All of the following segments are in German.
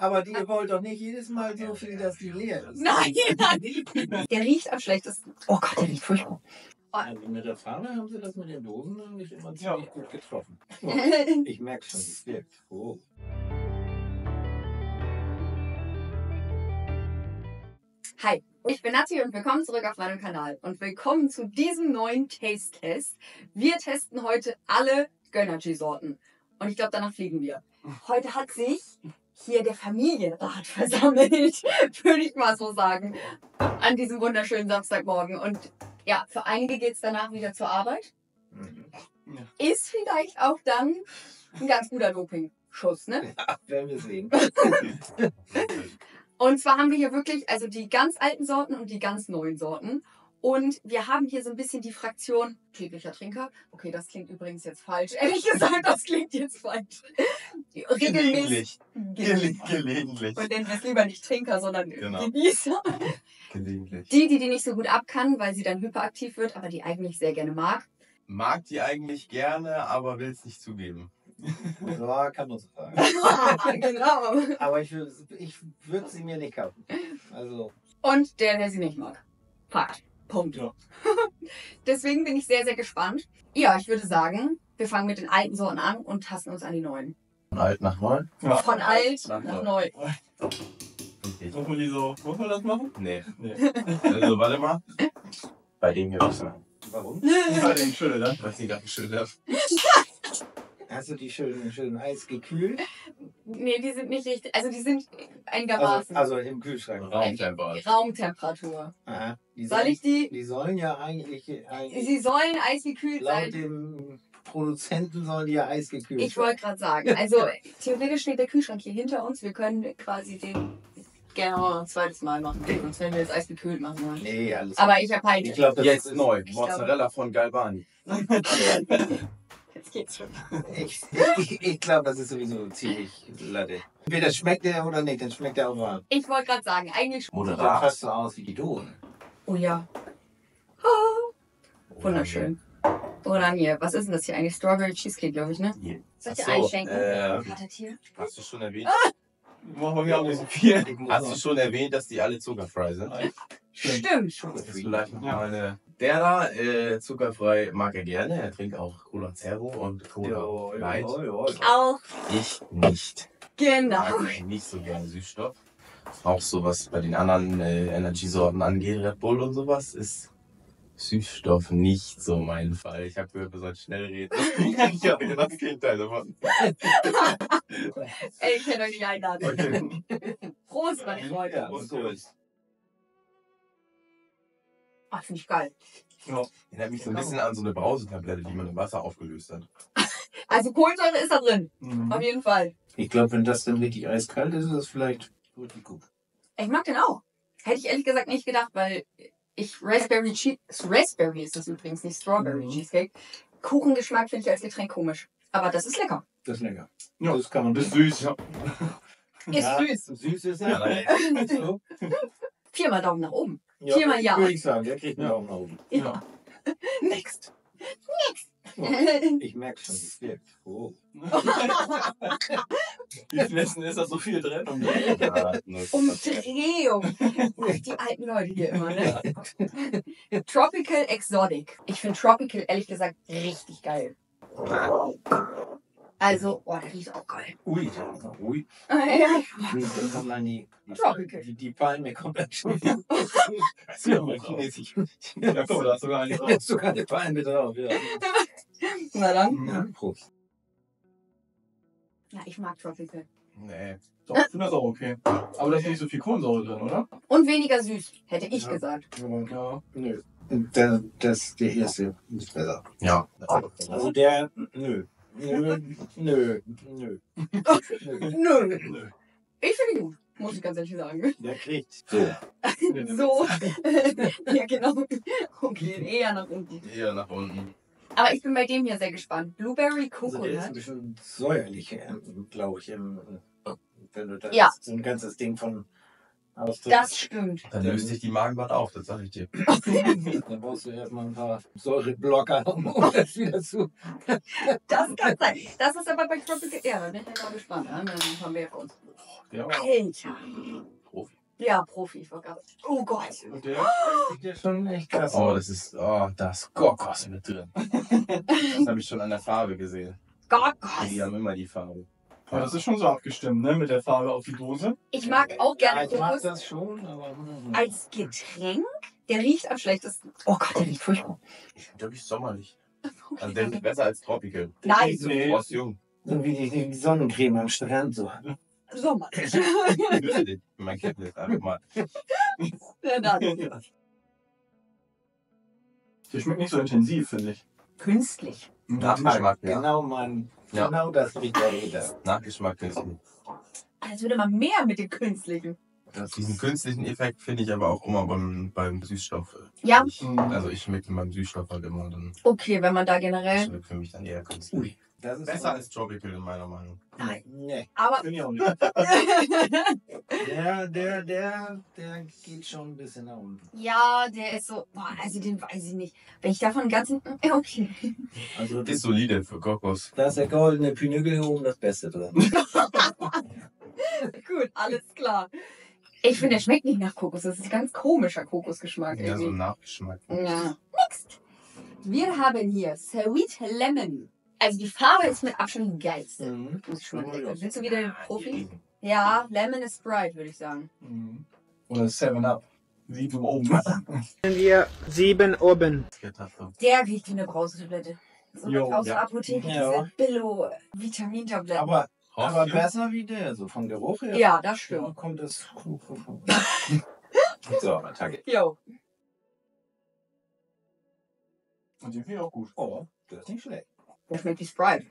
Aber die wollt doch nicht jedes Mal so viel, dass die leer ist. Nein, nein. Der riecht am schlechtesten. Oh Gott, der riecht furchtbar. Also mit der Farbe haben sie das mit den Dosen nicht immer Ja. ziemlich gut getroffen. Ich merke schon, es wirkt. Oh. Hi, ich bin Nati und willkommen zurück auf meinem Kanal. Und willkommen zu diesem neuen Taste-Test. Wir testen heute alle Gönnergy-Sorten. Und ich glaube, danach fliegen wir. Heute hat sich hier der Familienrat versammelt, würde ich mal so sagen, an diesem wunderschönen Samstagmorgen. Und ja, für einige geht es danach wieder zur Arbeit. Mhm. Ist vielleicht auch dann ein ganz guter Doping-Schuss, ne? Ja, werden wir sehen. Und zwar haben wir hier wirklich also die ganz alten Sorten und die ganz neuen Sorten. Und wir haben hier so ein bisschen die Fraktion täglicher Trinker. Okay, das klingt übrigens jetzt falsch. Ehrlich gesagt, das klingt jetzt falsch. Regelmäßig. Gelegentlich. Gele gelegentlich. Und nennen wir es lieber nicht Trinker, sondern Genau. Genießer. Gelegentlich. Die, die die nicht so gut ab kann, weil sie dann hyperaktiv wird, aber die eigentlich sehr gerne mag. Mag die eigentlich gerne, aber will es nicht zugeben. Ja, kann man so sagen. genau. Aber ich, ich würde sie mir nicht kaufen. Also, Und der, der sie nicht mag. Fakt. Punkt. Ja. Deswegen bin ich sehr, sehr gespannt. Ja, ich würde sagen, wir fangen mit den alten Sorten an und tasten uns an die neuen. Von alt nach neu? Von alt Nach nach neu. Muss man die so, muss man das machen? Nee. Nee. Also, warte mal. Bei dem hier was. warum? Bei den Schildern. Was ich gerade geschüttelt habe. Hast du die schön, schön Eis gekühlt? Nee, die sind nicht richtig. Also die sind Also, einigermaßen also im Kühlschrank. Raumtemperatur. Raumtemperatur. Aha. Die Soll ich die? Die sollen ja eigentlich, eigentlich Sie sollen eisgekühlt laut sein. dem Produzenten sollen die ja eisgekühlt Ich wollte gerade sagen. Also theoretisch steht der Kühlschrank hier hinter uns. Wir können quasi den gerne noch ein zweites Mal machen. Sonst wenn wir jetzt eisgekühlt machen wollen. Nee, alles Aber ich habe halt. Ich glaube, das Jetzt ist neu. Mozzarella von Galvani. Jetzt geht's schon. Ich, ich, ich glaube, das ist sowieso ziemlich latte. Entweder schmeckt der oder nicht, dann schmeckt der auch warm. Ich wollte gerade sagen, eigentlich. Sieht Moderat. fast so aus wie die Dosen. Oh ja. Oh, wunderschön. Oder hier, was ist denn das hier eigentlich? Strawberry Cheesecake, glaube ich, ne? Hier. Soll ich dir einschenken? äh. Hast du schon erwähnt? Machen wir mir auch nicht so viel. Hast du schon erwähnt, dass die alle zuckerfrei sind? Stimmt. Das ist vielleicht noch mal eine. Der da, äh, zuckerfrei mag er gerne. Er trinkt auch Cola Zero und Cola Light. Auch. Ich nicht. Genau. Mag ich nicht so gerne Süßstoff. Auch so was bei den anderen äh, Energy-Sorten angeht, Red Bull und sowas, ist Süßstoff nicht so mein Fall. Ich habe gehört, wir sollen schnell reden. ich habe das Gegenteil davon. Ey, ich hätte euch nicht einladen. Okay. Prost, meine Freunde. Ja, und so ist. Ach, finde ich geil. Erinnert mich so ein bisschen an so eine Brausetablette, die man im Wasser aufgelöst hat. Also Kohlensäure ist da drin. Mhm. Auf jeden Fall. Ich glaube, wenn das dann richtig eiskalt ist, ist das vielleicht richtig gut. Ich mag den auch. Hätte ich ehrlich gesagt nicht gedacht, weil ich Raspberry Cheese, Raspberry ist das übrigens, nicht Strawberry Mhm. Cheesecake. Kuchengeschmack finde ich als Getränk komisch. Aber das ist lecker. Das ist lecker. Ja, Das kann man Das ist süß, ja. Ist Ja, süß. Süß ist Ja, er. Viermal Daumen nach oben. Ja, Viermal ja. Würde ich sagen, der kriegt einen Ja. Daumen nach oben. Ja. Next. Ich merke schon, es wirkt. Oh. Wie viel Essen ist da so viel drin? Ne. Umdrehung. Ach, die alten Leute hier immer, ne? Tropical Exotic. Ich finde Tropical ehrlich gesagt richtig geil. Also, oh, der riecht auch geil. Ui. Ui. Ja. Dann kommt dann die, Tropical. die, die Palme kommt dann schon. Das ist ja mal chinesisch. Ja, komm, da hast du gar nicht Da ist sogar eine Palme drauf. Ja. Na dann. Ja, Prost. Ja, ich mag Tropical. Nee. Doch, ich finde das auch okay. Aber da ist nicht so viel Kohlensäure drin, oder? Und weniger süß, hätte ich Ja. gesagt. Ja. Nö. Das, das der erste ist besser. Ja. Also der, nö. Nö, nö, nö. Nö. Ich finde ihn gut, muss ich ganz ehrlich sagen. Der kriegt so. So. ja, genau. Okay, eher nach unten. Eher nach unten. Aber ich bin bei dem hier sehr gespannt. Blueberry Also der ist ein Coconut. bisschen säuerlich, glaube ich. Im, wenn du das Ja. so ein ganzes Ding von Aus Das stimmt. Dann löst sich die Magenwand auf, das sag ich dir. Dann brauchst du erstmal ein paar Säureblocker, um das wieder zu. Das kann sein. Das ist aber bei Tropical. Ja, da bin ich mal gespannt. Ja, dann haben wir für uns. Der, Alter. Profi. Ja, Profi. Ich. Oh Gott. und der, Der ist schon echt krass. Oh, das ist, oh, da ist Kokos mit drin. Das habe ich schon an der Farbe gesehen. Gott, Die haben immer die Farbe. Ja, das ist schon so abgestimmt, ne? Mit der Farbe auf die Dose. Ich mag auch ja, gerne ich mag das schon, aber. hm. als Getränk. Der riecht am schlechtesten. Oh Gott, der riecht furchtbar. Ich finde, der riecht sommerlich. Also der riecht besser als Tropical. Nein, so, Nee. Frost jung. so wie die, die Sonnencreme am Strand. So. Sommer. Man kennt das einfach mal. Ja, dann. Der schmeckt nicht so intensiv, finde ich. Künstlich. Nachgeschmack, ja. Genau, mein. Ja. Genau das riecht der Rede. Nachgeschmack ist gut. Als würde man mehr mit dem Künstlichen. Das Diesen künstlichen Effekt finde ich aber auch immer beim, beim Süßstoff. Ja. Ich, also ich schmecke beim Süßstoff halt immer dann. Okay, wenn man da generell. schmeckt für mich dann eher künstlich. ui, das ist Besser als Tropical in meiner Meinung. Nein. Nee. Aber. Bin ich auch nicht. Der, der, der, der geht schon ein bisschen nach unten. ja, der ist so. Boah, also den weiß ich nicht. Wenn ich davon. Ja, Okay. Also Ist solide für Kokos. da ist der goldene Pinögel oben das Beste drin. Gut, alles klar. Ich finde, der schmeckt nicht nach Kokos. Das ist ein ganz komischer Kokosgeschmack. Ja, so irgendwie. ein Nachgeschmack. Ja. Next. Wir haben hier Sweet Lemon. Also die Farbe ist mit Abstand die geilste. Mhm. Muss ich schon mal Ja, sagen. ja. Sind du wieder Profi? Ja, Lemon ist Sprite, würde ich sagen. Mhm. Oder 7 Up. Sieben oben. wir sieben oben. Tasse. Der riecht wie eine Brausetablette. So Jo, aus ja. der Apotheke, Ja. diese Billo-Vitamintabletten. Aber, aber besser wie der, so vom Geruch her. Ja, das Ja, stimmt. kommt das. so, Attacke. Jo. Und den finde ich auch gut. Oh, das ist nicht schlecht. Der schmeckt wie Sprite.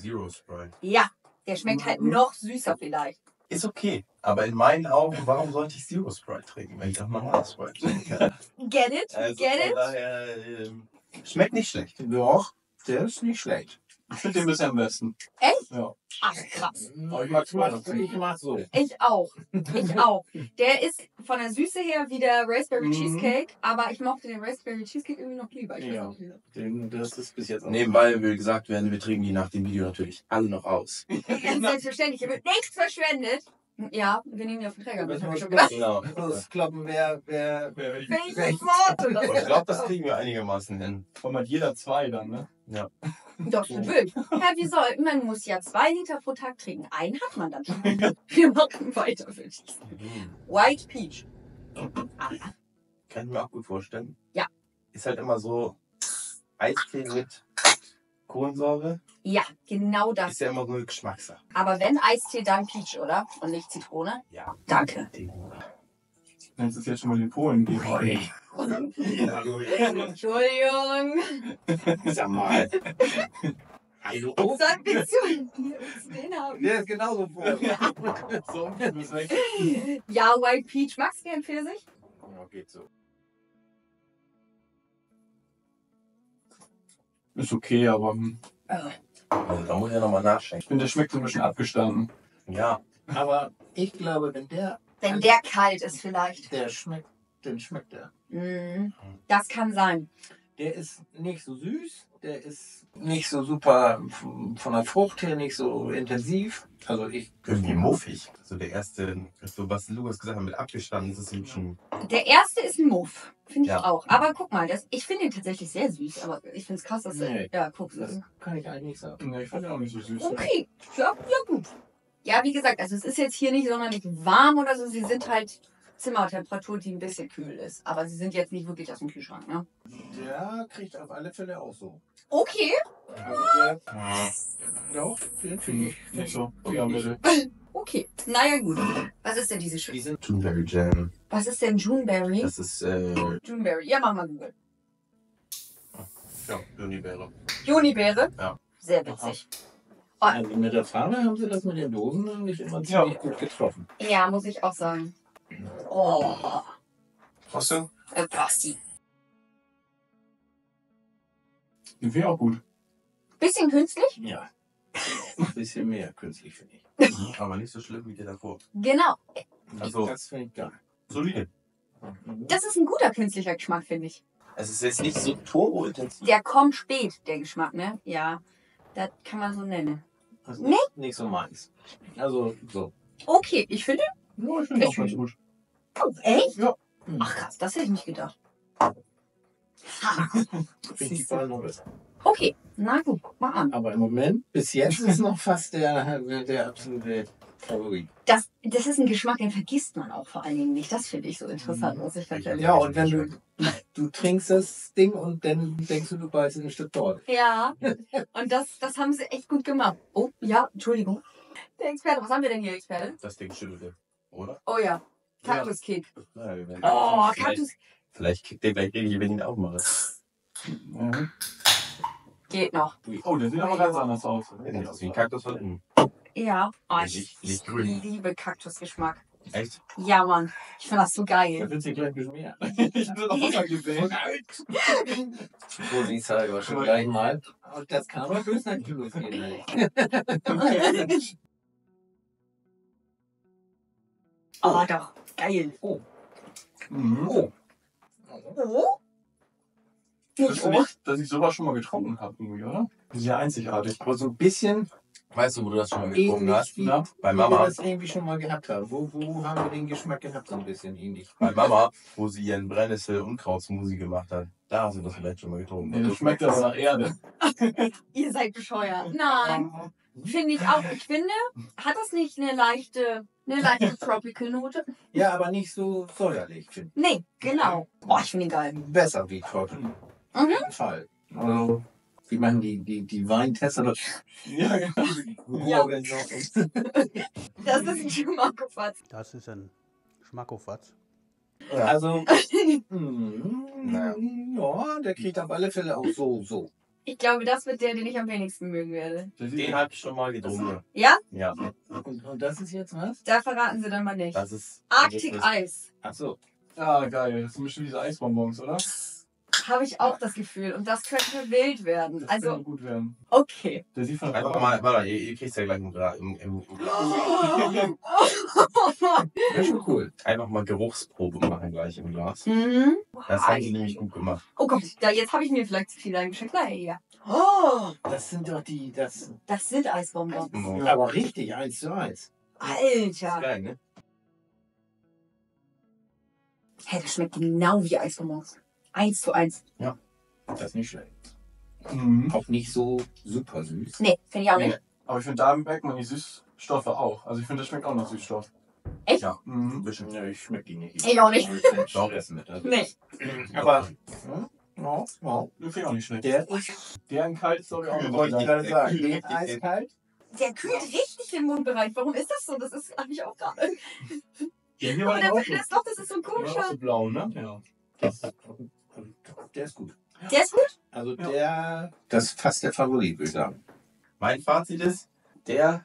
Zero Sprite. Ja, der schmeckt halt noch süßer vielleicht. Ist okay. Aber in meinen Augen, warum sollte ich Zero Sprite trinken, wenn ich auch normal Sprite trinken kann? Get it? Also Get it? daher, ähm, schmeckt nicht schlecht. Doch, der ist nicht schlecht. Ich finde den bisher am besten. Echt? Ja. Ach, krass. Aber ich mag's mal. Ich mach so. Ich auch. Ich auch. Der ist von der Süße her wie der Raspberry Mhm. Cheesecake, aber ich mochte den Raspberry Cheesecake irgendwie noch lieber. Ich weiß Ja. auch nicht. Den, das ist bis jetzt auch. Nebenbei will gesagt werden, wir trinken die nach dem Video natürlich alle noch aus. Ganz selbstverständlich. Hier wird nichts verschwendet. Ja, wir nehmen die auf den Träger mit. Müssen hab wir ich schon kloppen. gedacht. Genau. Los, kloppen, wer, wer, Welche Worte? Ich glaube, das kriegen wir einigermaßen hin. Allem hat jeder zwei dann, ne? Doch, schon wild. Ja, wie soll, man muss ja zwei Liter pro Tag trinken. Einen hat man dann schon. Wir machen weiter, würde ich sagen. White Peach. Kann ich mir auch gut vorstellen. Ja. Ist halt immer so Eistee mit Kohlensäure. Ja, genau das. Ist ja immer so eine Geschmackssache. Aber wenn Eistee, dann Peach, oder? Und nicht Zitrone? Ja. Danke. Wenn es jetzt schon mal den Polen geben. Entschuldigung. Sag mal. Hallo? Sag mir zu. Den haben. Der ist genauso vor. so. Ja, White Peach. Magst du gern Pfirsich? Ja, geht so. Ist okay, aber Also, da muss ich ja nochmal ich nachschenken. finde, der schmeckt so ein bisschen abgestanden. Ja. Aber ich glaube, wenn der, Wenn der kalt ist vielleicht. der schmeckt, dann schmeckt der. Mhm. Das kann sein. Der ist nicht so süß, der ist nicht so super von der Frucht her nicht so intensiv. Also ich. Irgendwie muffig. Also der erste, so was Lukas gesagt hat, mit abgestanden, ist es ein bisschen. Der erste ist ein Muff. Finde ich Ja. auch. Aber guck mal, das, ich finde ihn tatsächlich sehr süß. Aber ich finde es krass, dass er. Nee. Ja, guck. Das kann ich eigentlich nicht sagen. Ne, ich fand den auch nicht so süß. Okay. Ja, ja, gut. Ja, wie gesagt, also es ist jetzt hier nicht sonderlich warm oder so. Sie sind halt Zimmertemperatur, die ein bisschen kühl ist. Aber sie sind jetzt nicht wirklich aus dem Kühlschrank, ne? Der kriegt auf alle Fälle auch so. Okay. Der, doch, den finde ich. Nicht so. Ja, bitte. Okay. Naja, gut. Was ist denn diese Die Schüssel? sind Juneberry Jam. Was ist denn Juneberry? Das ist, äh, Juneberry. Ja, mach mal Google. ja, Junibeere. Junibeere? Ja. Sehr witzig. also mit der Farbe haben sie das mit den Dosen eigentlich immer ziemlich Ja. gut getroffen. Ja, muss ich auch sagen. Oh, Brauchst du? äh, Basti. Den finde ich auch gut. Bisschen künstlich? Ja. Ein bisschen mehr künstlich, finde ich. Aber nicht so schlimm wie der davor. Genau. Also, Das finde ich geil. solide. Das ist ein guter künstlicher Geschmack, finde ich. Es ist jetzt nicht so turbo-intensiv. Der kommt spät, der Geschmack, ne? Ja, das kann man so nennen. Das ist Nee. nicht so meins. Also, so. Okay, ich finde. Ja, ich finde auch ganz gut. Echt? Ja. Ach krass, das hätte ich nicht gedacht. Finde ich die beiden noch besser. Okay, na gut, guck mal an. Aber im Moment, bis jetzt ist noch fast der, der absolute Favorit. Das, das ist ein Geschmack, den vergisst man auch vor allen Dingen nicht. Das finde ich so interessant, muss ich ganz ehrlich Ja, und wenn du, du trinkst das Ding und dann denkst du, du beißt in ein Stück Torte. Ja, und das, das haben sie echt gut gemacht. Oh, ja, Entschuldigung. Der Experte, was haben wir denn hier, Experte? Das Ding schüttelte, oder? Oh ja, Kaktuskick. Werden- Oh, Kaktus vielleicht kickt der gleich richtig, wenn ich ihn aufmache. Mhm. geht noch. Oh, der sieht aber ganz anders aus. Der sieht aus wie ein Kaktus von innen. Ja, oh, ich, ich liebe Kaktusgeschmack. Echt? Ja, Mann, ich finde das so Da geil. wird sie gleich beschmiert. ich habe das auch mal gesehen. Vorsichtshalber schon gleich mal. Das kann aber böse losgehen. ey. Oh, doch, geil. Mhm. Oh. Oh? Ihr oh? nicht, dass ich sowas schon mal getrunken habe, irgendwie, oder? Sehr einzigartig. Aber so ein bisschen Weißt du, wo du das schon mal getrunken hast? wie? Bei wie wir Mama. das irgendwie schon mal gehabt haben. Wo, wo haben wir den Geschmack gehabt? So ein bisschen ähnlich. Bei Mama, wo sie ihren Brennnessel-Unkrautsmoothie gemacht hat. Da hast du das vielleicht schon mal getrunken. Nee, das schmeckt das nach Erde. Ihr seid bescheuert. Nein, finde ich auch. Ich finde, hat das nicht eine leichte, eine leichte Tropical-Note? Ja, aber nicht so säuerlich. Find Nee, genau. Boah, ich finde ihn geil. ich. Besser wie Trocken. Mhm. Auf jeden Fall. Also, wie machen die, die, die Weintester? Das Ja, genau. Ja. Das ist ein Schmackofatz. Das ist ein Schmackofatz. Also, Naja. mm, ja, der kriegt auf alle Fälle auch so, so. Ich glaube, das wird der, den ich am wenigsten mögen werde. Den habe ich schon mal getrunken. Ja? Ja, Und, und das ist jetzt was? Da verraten sie dann mal nicht. das ist. Arctic Ice. Ach so. Ah, geil. Das sind bestimmt diese Eisbonbons, oder? Habe ich auch das Gefühl. Und das könnte wild werden. Das Also, könnte gut werden. okay. Der sieht von Einfach mal, warte, ihr, ihr kriegt ja gleich im, im, im, im Das ist schon cool. Einfach mal Geruchsprobe machen gleich im Glas. mhm. Das haben sie nämlich gut gemacht. Oh Gott, da, jetzt habe ich mir vielleicht zu viel eingeschenkt. Naja. Oh, Das sind doch die, das. das sind Eisbonbons. Ja. Aber richtig, eins zu eins. Alter. Geil, ne? Hä, das schmeckt genau wie Eisbonbons. Eins zu eins. Das ist nicht schlecht. Mhm. Auch nicht so super süß. Nee, finde ich auch nicht. Aber ich finde, da merkt man die Süßstoffe auch. Also ich finde, das schmeckt auch nach Süßstoff. Echt? Ja. Mhm. Ein bisschen. Ja, ich schmecke die nicht. Ich auch nicht. Doch, essen mit. Also. Nee. Aber, hm, ja, ja. Den finde ich auch nicht schlecht. Der ist, Der in kalt ist, glaube ich, auch ja, noch wollte ich gerade sagen, der ist eiskalt. Der kühlt richtig den Mundbereich. Warum ist das so? Das ist eigentlich auch gerade. Ja, hier Aber war der der auch ist doch, das ist so ein auch komischer. so blau, ne? Ja. Das, der ist gut. Der ist gut? Also der, das ist fast der Favorit, würde ich sagen. Mein Fazit ist, der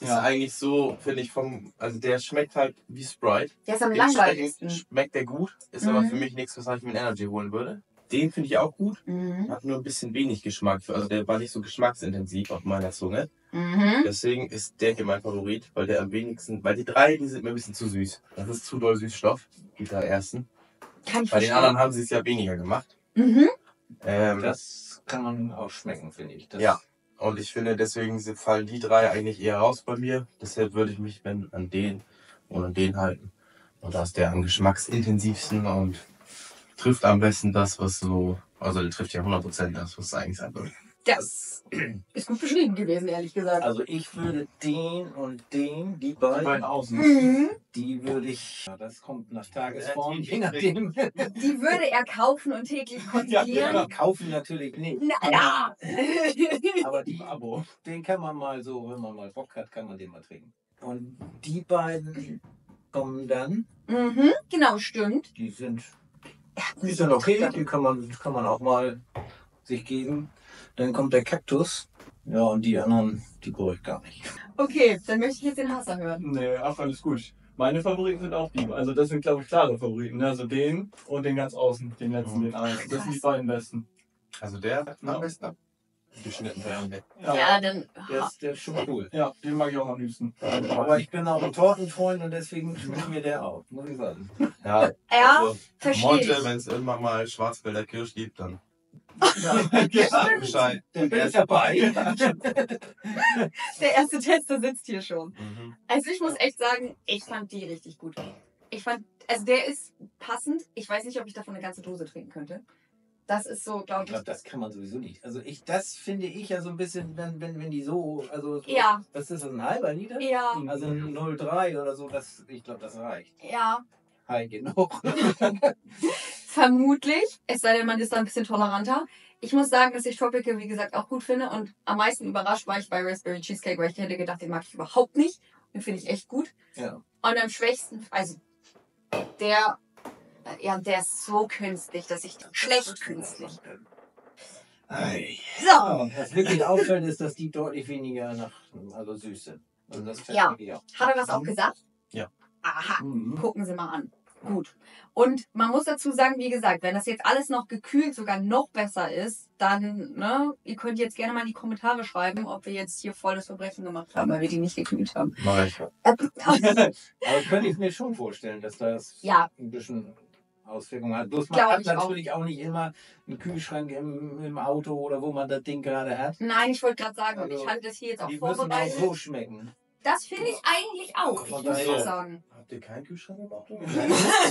ist Ja. eigentlich so, finde ich, vom. Also der schmeckt halt wie Sprite. Der ist am langweiligsten. Schmeckt der gut, ist aber Mhm. für mich nichts, weshalb ich mir einen Energy holen würde. Den finde ich auch gut, Mhm. hat nur ein bisschen wenig Geschmack. Für, also der war nicht so geschmacksintensiv auf meiner Zunge. Mhm. Deswegen ist der hier mein Favorit, weil der am wenigsten, weil die drei, die sind mir ein bisschen zu süß. Das ist zu doll Süßstoff, die drei ersten. Kann ich Bei den verstehen. anderen haben sie es ja weniger gemacht. Mhm. Ähm, Das kann man auch schmecken, finde ich. Das, Ja. Und ich finde, deswegen fallen die drei eigentlich eher raus bei mir. Deshalb würde ich mich wenn, an den und an den halten. Und da ist der am geschmacksintensivsten und trifft am besten das, was so, also der trifft ja 100% das, was es eigentlich sein soll. Das ist gut beschrieben gewesen, ehrlich gesagt. Also ich würde den und den, die Die beiden beiden, außen. Mhm. die würde ich, ja, das kommt nach Tagesform, Ja, je nachdem. Die würde er kaufen und täglich Ja, konsumieren. Ja, kaufen natürlich nicht. Na, ja. Aber die, Abo. den kann man mal so, wenn man mal Bock hat, kann man den mal trinken. Und die beiden kommen dann, mhm. Genau, stimmt. die sind, die sind okay, die kann man, kann man auch mal sich geben. Dann kommt der Kaktus. Ja, und die anderen, die brauche ich gar nicht. Okay, dann möchte ich jetzt den Hasser hören. Nee, ach, alles gut. Meine Favoriten sind auch die. Also das sind, glaube ich, klare Favoriten. Also den und den ganz außen, den letzten, den einen. Das sind die beiden besten. Also der Ja. am besten. geschnitten werden. Ja, dann. Der ist, der ist schon cool. Ja, den mag ich auch am liebsten. Aber ich bin auch ein Tortenfreund und deswegen schmeckt mir der auch, muss ich sagen. Ja, Ja, also, verstehe Monte, wenn es irgendwann mal Schwarzwälder Kirsch gibt, dann Ja, Bescheid. dann bin ich dabei. Der erste Tester sitzt hier schon. Mhm. Also ich muss echt sagen, ich fand die richtig gut. Ich fand, also der ist passend. Ich weiß nicht, ob ich davon eine ganze Dose trinken könnte. Das ist so, glaube Ich ich. glaube, das kann man sowieso nicht. Also ich, das finde ich ja so ein bisschen, wenn, wenn, wenn die so, also so, Ja. was ist das, ein halber Liter? Ja, Also ein 0,3 oder so, das, ich glaube, das reicht. ja, High genug. vermutlich. Es sei denn, man ist da ein bisschen toleranter. Ich muss sagen, dass ich Tropical, wie gesagt, auch gut finde. Und am meisten überrascht war ich bei Raspberry Cheesecake, weil ich hätte gedacht, den mag ich überhaupt nicht. Den finde ich echt gut. ja. Und am schwächsten, also der, ja, der ist so künstlich, dass ich schlecht künstlich. Ei. So, Ja, was wirklich auffällt, ist, dass die deutlich weniger nach, also süß sind. Also das Ja. hat er das auch gesagt? Ja. Aha. Mhm. Gucken Sie mal an. Gut. Und man muss dazu sagen, wie gesagt, wenn das jetzt alles noch gekühlt sogar noch besser ist, dann, ne, ihr könnt jetzt gerne mal in die Kommentare schreiben, ob wir jetzt hier volles Verbrechen gemacht haben, weil wir die nicht gekühlt haben. Mach ich. Aber könnte ich mir schon vorstellen, dass das Ja. ein bisschen Auswirkungen hat. Bloß man Glaub hat ich auch. natürlich auch. nicht immer einen Kühlschrank im, im Auto oder wo man das Ding gerade hat. Nein, ich wollte gerade sagen, und Also, ich hatte das hier jetzt auch Die müssen auch vorbereitet. so schmecken. Das finde ich eigentlich auch. Ich Von muss daher- auch sagen. Habt ihr keinen Kühlschrank im Auto?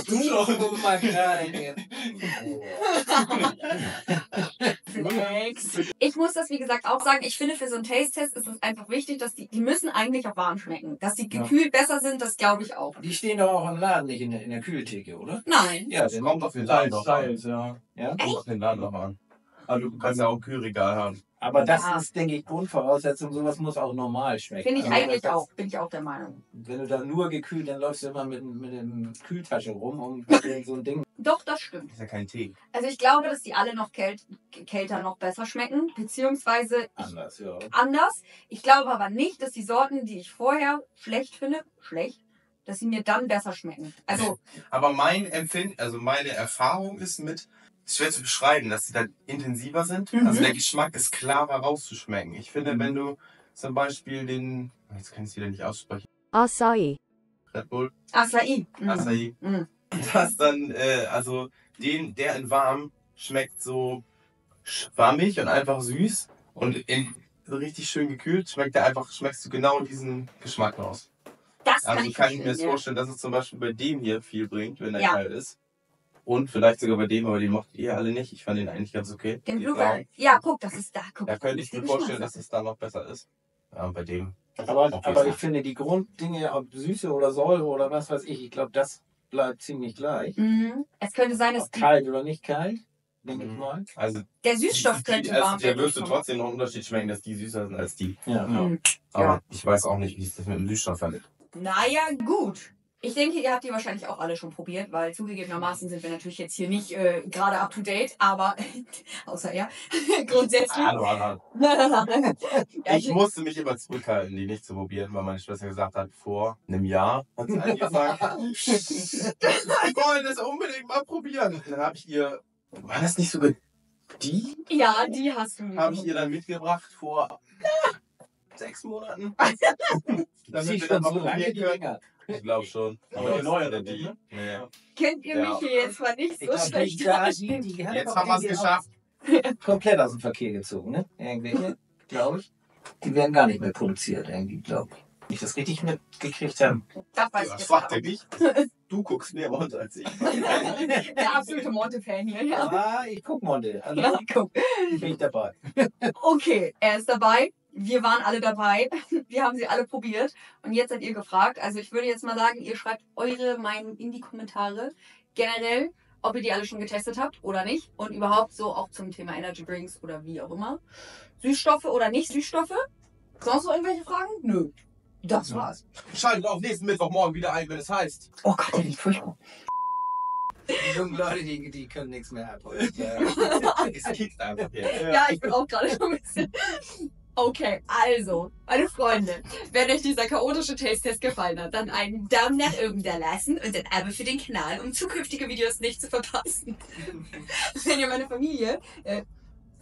Guck mal gerade hier. Flex. Ich muss das, wie gesagt, auch sagen. Ich finde, für so einen Taste-Test ist es einfach wichtig, dass die, die müssen eigentlich auch warm schmecken. Dass die Ja. gekühlt besser sind, das glaube ich auch. Die stehen doch auch im Laden, nicht in der, in der Kühltheke, oder? Nein. Ja, Das kommt auf den Laden Teils, noch an. teils, ja. ja. Kommt auf den Laden noch an. Also du kannst ja auch ein Kühlregal haben. Aber das Ja. ist, denke ich, Grundvoraussetzung. Sowas muss auch normal schmecken. Finde ich Also, eigentlich das- auch. Bin ich auch der Meinung. Wenn du da nur gekühlt, dann läufst du immer mit, mit dem Kühltasche rum und so ein Ding. Doch, das stimmt. ist ja kein Tee. Also ich glaube, dass die alle noch kält, kälter noch besser schmecken, beziehungsweise ich, Anders, ja. anders. Ich glaube aber nicht, dass die Sorten, die ich vorher schlecht finde, schlecht, dass sie mir dann besser schmecken. Also Aber mein Empfinden, also meine Erfahrung ist mit, schwer zu beschreiben, dass sie dann intensiver sind. Mhm. Also der Geschmack ist klarer rauszuschmecken. Ich finde, wenn du zum Beispiel den, jetzt kann ich es wieder nicht aussprechen, Acai. Red Bull, Acai. Mhm. Acai, Mhm. das dann, äh, also den, der in warm schmeckt so schwammig und einfach süß und in so richtig schön gekühlt schmeckt der einfach, schmeckst du genau diesen Geschmack raus. Das kann Also ich kann ich mir das vorstellen, dass es zum Beispiel bei dem hier viel bringt, wenn er Ja. kalt ist. Und vielleicht sogar bei dem, aber den mochtet ihr alle nicht. Ich fand den eigentlich ganz okay. Den Die Blueberry. Ja, guck, das ist da. Guck, Da könnte ich mir vorstellen, dass es da noch besser ist. Ja, bei dem. Aber, Okay. aber ich finde, die Grunddinge, ob Süße oder Säure oder was weiß ich, ich glaube, das bleibt ziemlich gleich. Mhm. Es könnte sein, dass die, kalt oder nicht kalt, denke ich Mhm. mal. Also, der Süßstoff könnte also warm der werden. wirst du trotzdem noch einen Unterschied schmecken, dass die süßer sind als die. Ja. Mhm. Aber Ja. ich weiß auch nicht, wie es das mit dem Süßstoff findet. Naja, gut. Ich denke, ihr habt die wahrscheinlich auch alle schon probiert, weil zugegebenermaßen sind wir natürlich jetzt hier nicht äh, gerade up to date, aber außer er, grundsätzlich. Hallo, hallo. Ich musste mich immer zurückhalten, die nicht zu probieren, weil meine Schwester gesagt hat, vor einem Jahr hat sie angefangen. ich wollte das unbedingt mal probieren. Dann habe ich ihr, war das nicht sogar die? ja, die hast du. Habe ich ihr dann mitgebracht vor sechs Monaten. Sie Damit wir schon dann mal so lange probieren können. Ich glaube schon. Aber die neue ist dann, die. ne? Nee. Kennt ihr Ja. mich hier jetzt mal nicht Ich so schlecht? da, die, die Jetzt haben wir es geschafft. Komplett aus dem Verkehr gezogen, ne? Irgendwelche, glaube ich. Die werden gar nicht mehr produziert, irgendwie, glaube ich. Ich das richtig mitgekriegt habe. Das weiß ich Das jetzt fragt er nicht. Du guckst mehr runter als ich. Der absolute Monte-Fan hier, ja. Ah, ich guck Monte. Also ja guck. bin ich dabei. Okay, er ist dabei. Wir waren alle dabei. Wir haben sie alle probiert. Und jetzt seid ihr gefragt. Also ich würde jetzt mal sagen, ihr schreibt eure Meinung in die Kommentare. Generell, ob ihr die alle schon getestet habt oder nicht. Und überhaupt so auch zum Thema Energy Drinks oder wie auch immer. Süßstoffe oder nicht Süßstoffe? Sonst noch irgendwelche Fragen? Nö. Das war's. Schaltet auf nächsten Mittwochmorgen wieder ein, wenn es heißt. Oh Gott, der liegt furchtbar. Die jungen Leute, die, die können nichts mehr ab. heute. Ja. Es kickt einfach jetzt. Ja, ich bin auch gerade schon ein bisschen. Okay, also, meine Freunde, wenn euch dieser chaotische Taste-Test gefallen hat, dann einen Daumen nach oben da lassen und ein Abo für den Kanal, um zukünftige Videos nicht zu verpassen. wenn ihr meine Familie, äh,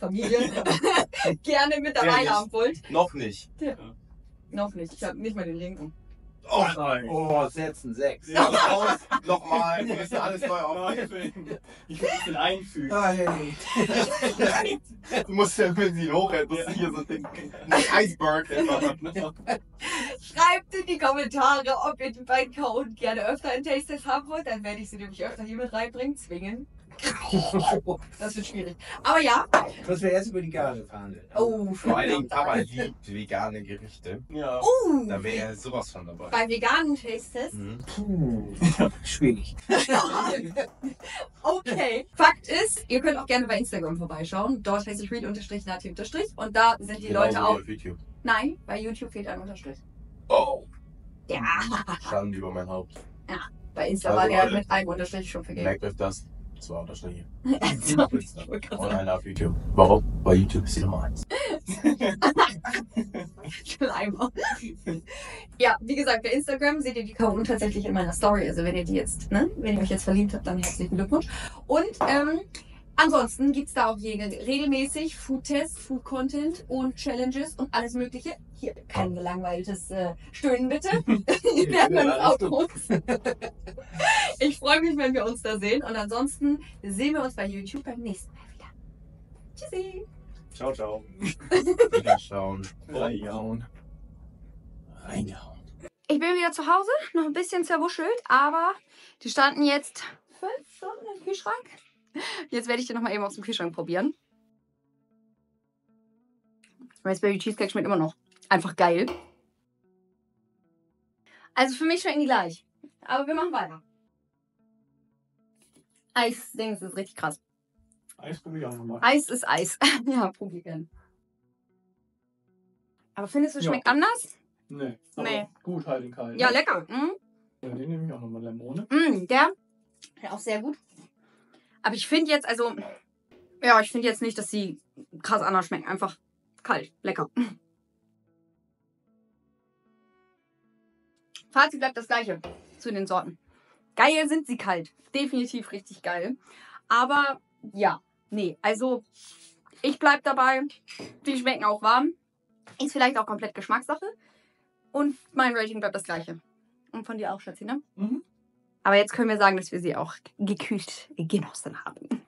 Familie gerne mit dabei Ehrlich? haben wollt. Noch nicht. Noch nicht. Ich habe nicht mal den Ring um. Oh, Nein. Oh, setzen sechs. Ja. raus. Nochmal. Wir müssen alles neu aufnehmen. Ich will ein bisschen einfügen. Nein. Du musst ja ein bisschen hochhält, musst du hier so den, den Iceberg machen. Schreibt in die Kommentare, ob ihr die beiden Kauen gerne öfter in Tastes haben wollt. Dann werde ich sie nämlich öfter hier mit reinbringen. Zwingen. Das wird schwierig. Aber ja. Was wir erst über die Gage verhandeln. Oh, Vor allen Dingen, Papa liebt vegane Gerichte. Ja. Uh, Da wäre er sowas von dabei. bei veganen Tastes. Mhm. Puh. Schwierig. Okay. Fakt ist, ihr könnt auch gerne bei Instagram vorbeischauen. Dort heißt es real unterstrich nati unterstrich. Und da sind die Genauso Leute auch. auf YouTube. Nein, bei YouTube fehlt ein Unterstrich. Oh, Ja. Schande über mein Haupt. Bei Insta Also war der mit einem Unterstrich schon vergeben. Merkt euch das. Zwei Unterstriche. Und einer auf YouTube. Warum? Bei YouTube ist die Nummer eins. Schleimer. ja, wie gesagt, bei Instagram seht ihr die Kauen tatsächlich in meiner Story. Also wenn ihr die jetzt, ne, wenn ihr euch jetzt verliebt habt, dann herzlichen Glückwunsch. Und ähm, ansonsten gibt es da auch regelmäßig Food-Tests, Food-Content und Challenges und alles mögliche. Hier, kein gelangweiltes äh, Stöhnen bitte. Während meines Ausdrucks. ich freue mich, wenn wir uns da sehen. Und ansonsten sehen wir uns bei YouTube beim nächsten Mal wieder. Tschüssi. Ciao, ciao. Wieder schauen. Reingehauen. Reingehauen. Ich bin wieder zu Hause, noch ein bisschen zerwuschelt, aber die standen jetzt fünf Stunden im Kühlschrank. Jetzt werde ich die noch mal eben aus dem Kühlschrank probieren. Raspberry Cheesecake schmeckt immer noch einfach geil. Also für mich schmecken die gleich. Aber wir machen weiter. Eis-Dings ist richtig krass. Eis probiere ich auch nochmal. Eis ist Eis. ja, probier gern. Aber findest du, Ja. schmeckt anders? Nee. Aber Nee. Gut halt in kalt. Ja, lecker. Mm. Ja, den nehme ich auch nochmal Lemone. Mm, der, der auch sehr gut. Aber ich finde jetzt, also, ja, ich finde jetzt nicht, dass sie krass anders schmecken. Einfach kalt, lecker. Fazit bleibt das gleiche zu den Sorten. Geil sind sie kalt. Definitiv richtig geil. Aber ja, nee, also ich bleib dabei. Die schmecken auch warm. Ist vielleicht auch komplett Geschmackssache. Und mein Rating bleibt das gleiche. Und von dir auch, Schatzi, ne? Mhm. Aber jetzt können wir sagen, dass wir sie auch gekühlt genossen haben.